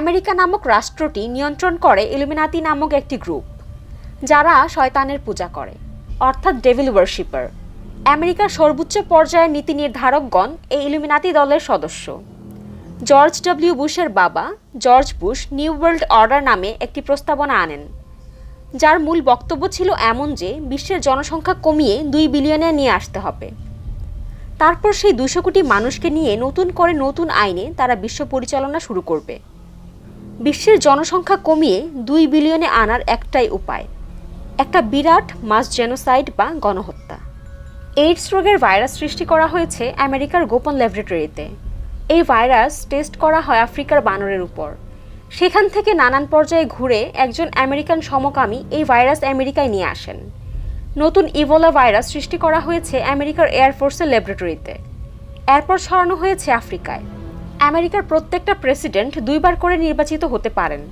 America নামক রাষ্ট্রটি নিয়ন্ত্রণ করে ইলুমিনাতি নামক একটি গ্রুপ, যারা শয়তানের পূজা করে, অর্থাৎ ডেভিল ওয়ার্শিপার আমেরিকার সর্বোচ্চ পর্যায়ের নীতি নির্ধারকগণ এই ইলুমিনাতি দলের সদস্য। জর্জ ডব্লিউ বুশের বাবা, George Bush New World Order নামে একটি প্রস্তাবনা আনেন, যার মূল বক্তব্য ছিল এমন যে, বিশ্বের জনসংখ্যা কমিয়ে দুই বিলিয়নে নিয়ে আসতে হবে। তারপর সেই দুশো কোটি মানুষকে নিয়ে নতুন করে নতুন আইনে তারা বিশ্ব পরিচালনা শুরু করবে। বিশ্বের জনসংখ্যা কমিয়ে দুই বিলিয়নে আনার একটাই উপায়, একটা বিরাট মাস জেনোসাইড বা গণহত্যা। এইডস রোগের ভাইরাস সৃষ্টি করা হয়েছে আমেরিকার গোপন ল্যাবরেটরিতে। এই ভাইরাস টেস্ট করা হয় আফ্রিকার বানরের উপর। সেখান থেকে নানান পর্যায়ে ঘুরে একজন আমেরিকান সমকামী এই ভাইরাস আমেরিকায় নিয়ে আসেন। নতুন ইভোলা ভাইরাস সৃষ্টি করা হয়েছে আমেরিকার এয়ারফোর্সের ল্যাবরেটরিতে। এরপর ছড়ানো হয়েছে আফ্রিকায়। আমেরিকার প্রত্যেকটা প্রেসিডেন্ট দুইবার করে নির্বাচিত হতে পারেন।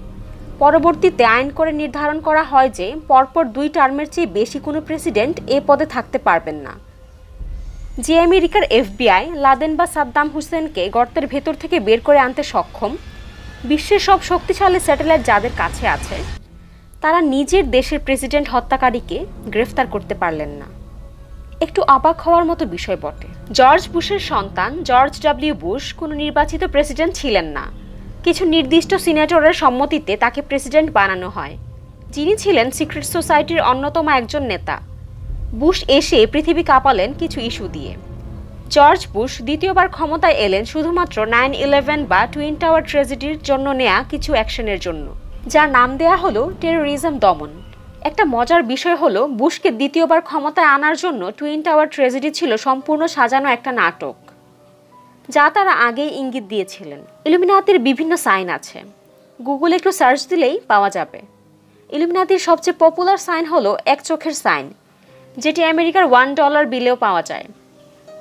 পরবর্তীতে আইন করে নির্ধারণ করা হয় যে, পরপর দুই টার্মের চেয়ে বেশি কোনো প্রেসিডেন্ট এ পদে থাকতে পারবেন না। যে আমেরিকার এফবিআই, লাদেন বা সাদ্দাম হুসেনকে গর্তের ভেতর থেকে বের করে আনতে সক্ষম, বিশ্বের সব শক্তিশালী স্যাটেলাইট যাদের কাছে আছে, তারা নিজের দেশের প্রেসিডেন্ট হত্যাকারীকে গ্রেফতার করতে পারলেন না। একটু অবাক হওয়ার মতো বিষয় বটে। জর্জ বুশের সন্তান জর্জ ডাব্লিউ বুশ কোনো নির্বাচিত প্রেসিডেন্ট ছিলেন না। কিছু নির্দিষ্ট সিনেটরের সম্মতিতে তাকে প্রেসিডেন্ট বানানো হয়। যিনি ছিলেন সিক্রেট সোসাইটির অন্যতম একজন নেতা। বুশ এসে পৃথিবী কাঁপালেন কিছু ইস্যু দিয়ে। জর্জ বুশ দ্বিতীয়বার ক্ষমতায় এলেন শুধুমাত্র নাইন ইলেভেন বা টুইন টাওয়ার ট্রেজেডির জন্য নেয়া কিছু অ্যাকশনের জন্য, যার নাম দেয়া হলো টেরোরিজম দমন। একটা মজার বিষয় হলো, বুশকে দ্বিতীয়বার ক্ষমতায় আনার জন্য টুইন টাওয়ার ট্রেজেডি ছিল সম্পূর্ণ সাজানো একটা নাটক, যা তারা আগেই ইঙ্গিত দিয়েছিলেন। ইলুমিনাতির বিভিন্ন সাইন আছে। গুগলে একটু সার্চ দিলেই পাওয়া যাবে। ইলুমিনাতির সবচেয়ে পপুলার সাইন হলো এক চোখের সাইন, যেটি আমেরিকার ওয়ান ডলার বিলেও পাওয়া যায়।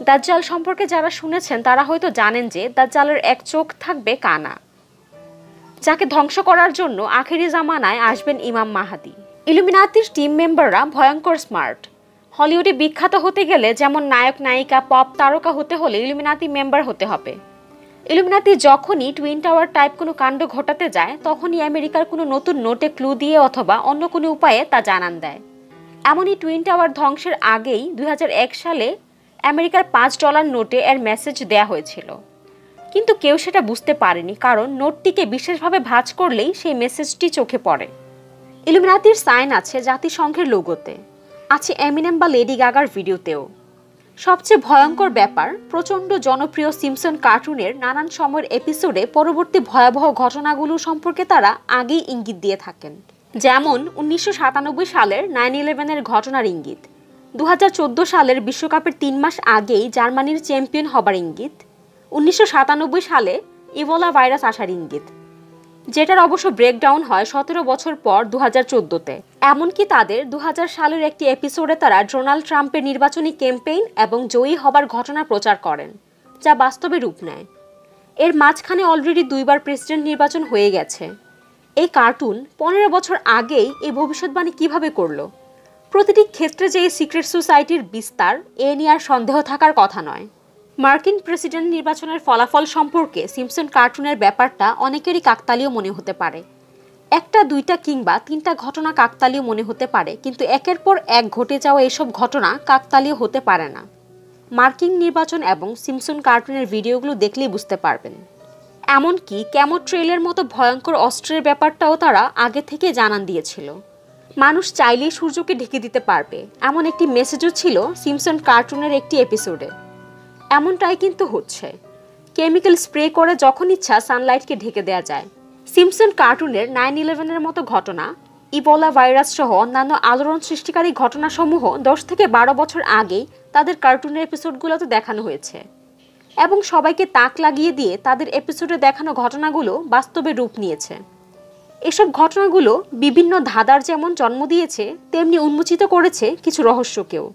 দাজ্জাল সম্পর্কে যারা শুনেছেন, তারা হয়তো জানেন যে দাজ্জালের এক চোখ থাকবে কানা, যাকে ধ্বংস করার জন্য আখেরি জামানায় আসবেন ইমাম মাহাদি। ইলুমিনাতির টিম মেম্বাররা ভয়ঙ্কর স্মার্ট হলিউডে বিখ্যাত হতে গেলে যেমন নায়ক, নায়িকা পপ তারকা হতে হলে ইলুমিনাতি মেম্বার হতে হবে। ইলুমিনাতি যখনই টুইন টাওয়ার টাইপ কোনো কাণ্ড ঘটাতে যায়, তখনই আমেরিকার কোনো নতুন নোটে ক্লু দিয়ে অথবা অন্য কোনো উপায়ে তা জানান দেয়। এমনই টুইন টাওয়ার ধ্বংসের আগেই দুই হাজার এক সালে আমেরিকার পাঁচ ডলার নোটে এর মেসেজ দেয়া হয়েছিল। কিন্তু কেউ সেটা বুঝতে পারেনি, কারণ নোটটিকে বিশেষভাবে ভাঁজ করলেই সেই মেসেজটি চোখে পড়ে। ইলুমিনাতির সাইন আছে জাতিসংঘের লোগোতে। আছে এমিনেম বা লেডি গাগার ভিডিওতেও। সবচেয়ে ভয়ঙ্কর ব্যাপার, প্রচণ্ড জনপ্রিয় সিমসন কার্টুনের নানান সময়ের এপিসোডে পরবর্তী ভয়াবহ ঘটনাগুলো সম্পর্কে তারা আগেই ইঙ্গিত দিয়ে থাকেন। যেমন উনিশশো সাতানব্বই সালের নাইন ইলেভেনের ঘটনার ইঙ্গিত দু হাজার চোদ্দ সালের বিশ্বকাপের তিন মাস আগেই জার্মানির চ্যাম্পিয়ন হবার ইঙ্গিত, উনিশশো সাতানব্বই সালে ইভোলা ভাইরাস আসার ইঙ্গিত যেটার অবশ্য ব্রেকডাউন হয় সতেরো বছর পর দু হাজার চোদ্দোতে। এমনকি তাদের দু হাজার সালের একটি এপিসোডে তারা ডোনাল্ড ট্রাম্পের নির্বাচনী ক্যাম্পেইন এবং জয়ী হবার ঘটনা প্রচার করেন, যা বাস্তবে রূপ নেয়। এর মাঝখানে অলরেডি দুইবার প্রেসিডেন্ট নির্বাচন হয়ে গেছে। এই কার্টুন পনেরো বছর আগেই এই ভবিষ্যৎবাণী কীভাবে করল? প্রতিটি ক্ষেত্রে যে এই সিক্রেট সোসাইটির বিস্তার, এ নিয়ে আর সন্দেহ থাকার কথা নয়। মার্কিন প্রেসিডেন্ট নির্বাচনের ফলাফল সম্পর্কে সিমসন কার্টুনের ব্যাপারটা অনেকেরই কাকতালীয় মনে হতে পারে। একটা, দুইটা কিংবা তিনটা ঘটনা কাকতালীয় মনে হতে পারে, কিন্তু একের পর এক ঘটে যাওয়া এসব ঘটনা কাকতালীয় হতে পারে না। মার্কিন নির্বাচন এবং সিমসন কার্টুনের ভিডিওগুলো দেখলেই বুঝতে পারবেন। এমনকি ক্যামো ট্রেলের মতো ভয়ঙ্কর অস্ত্রের ব্যাপারটাও তারা আগে থেকে জানান দিয়েছিল। মানুষ চাইলেই সূর্যকে ঢেকে দিতে পারবে, এমন একটি মেসেজও ছিল সিমসন কার্টুনের একটি এপিসোডে এমনটাই কিন্তু হচ্ছে। কেমিক্যাল স্প্রে করে যখন ইচ্ছা সানলাইটকে ঢেকে দেওয়া যায়। সিমসন কার্টুনের নাইন ইলেভেনের মতো ঘটনা, ইবোলা ভাইরাস সহ অন্যান্য আলোড়ন সৃষ্টিকারী ঘটনাসমূহ দশ থেকে বারো বছর আগেই তাদের কার্টুনের এপিসোডগুলোতে দেখানো হয়েছে। এবং সবাইকে তাক লাগিয়ে দিয়ে তাদের এপিসোডে দেখানো ঘটনাগুলো বাস্তবে রূপ নিয়েছে। এসব ঘটনাগুলো বিভিন্ন ধাঁধার যেমন জন্ম দিয়েছে, তেমনি উন্মোচিত করেছে কিছু রহস্যকেও।